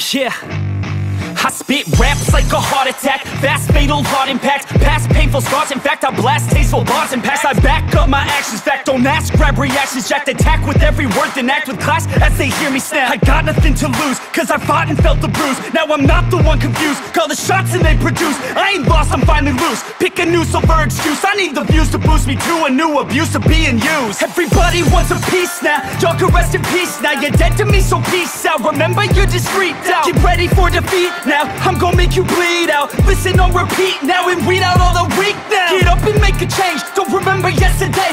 Yeah. I spit raps like a heart attack. Fast fatal heart impact. Past painful scars. In fact I blast tasteful bars and packs I back up my actions. Fact don't ask. Grab reactions. Jacked attack with every word. Then act with class as they hear me snap. I got nothing to lose Cause I fought and felt the bruise. Now I'm not the one confused. Call the and they produce. I ain't lost I'm finally loose. Pick a new silver excuse. I need the views to boost me to a new abuse of being used. Everybody wants a piece now. Y'all can rest in peace now. You're dead to me so peace out. Remember you're discreet out Get ready for defeat now. I'm gonna make you bleed out. Listen on repeat now and weed out all the weak now. Get up and make a change. Don't remember yesterday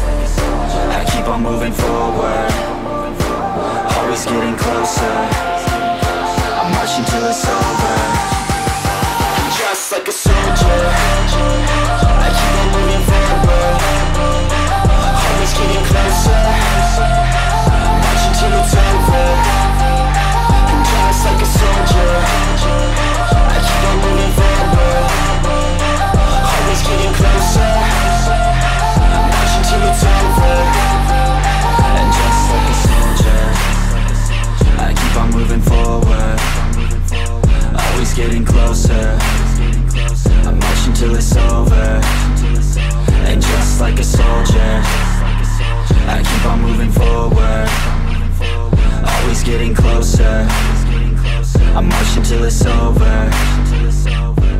I keep on moving forward closer. I motion till it's over.